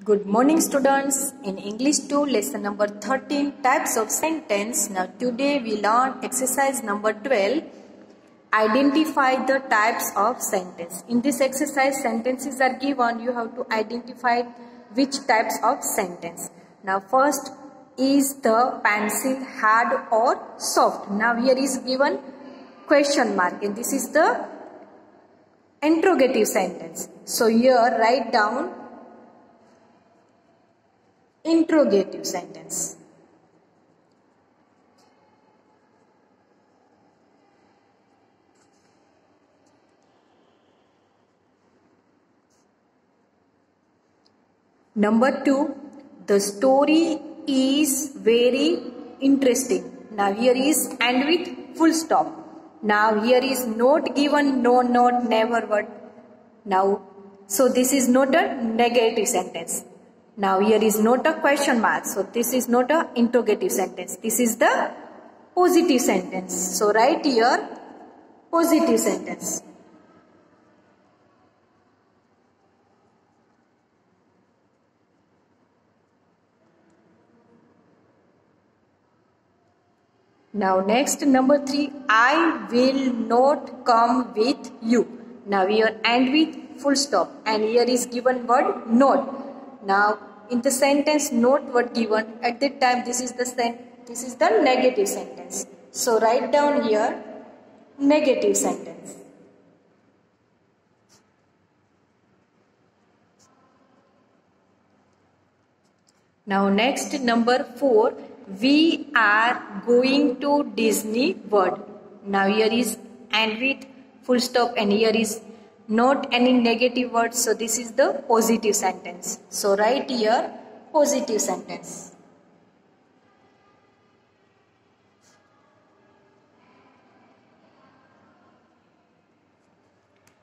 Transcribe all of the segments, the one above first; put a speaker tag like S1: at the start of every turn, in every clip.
S1: Good morning students. In English 2 lesson number 13 types of sentence. Now today we learn exercise number 12 identify the types of sentence. In this exercise sentences are given you have to identify which types of sentence. Now first is the pencil hard or soft. Now here is given question mark and this is the interrogative sentence. So here write down interrogative sentence. Number two, the story is very interesting. Now here is and with full stop. Now here is not given, no, not, never, what. Now, so this is not a negative sentence. Now here is not a question mark. So this is not a interrogative sentence. This is the positive sentence. So write here positive sentence. Now next number 3 I will not come with you. Now here and with full stop and here is given word not. Now in the sentence note what given at that time this is the sen this is the negative sentence. So write down here negative sentence. Now next number 4 we are going to Disney World. Now here is and with full stop and here is not any negative words so this is the positive sentence. So write here positive sentence.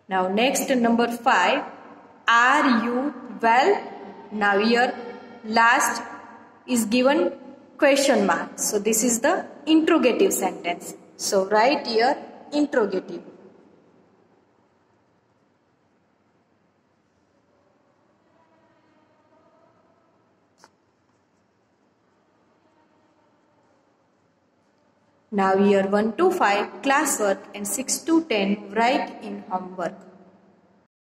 S1: Now next number 5 are you well? Now here last is given question mark. So this is the interrogative sentence. So write here interrogative Now year 1 to 5 classwork and 6 to 10 write in homework.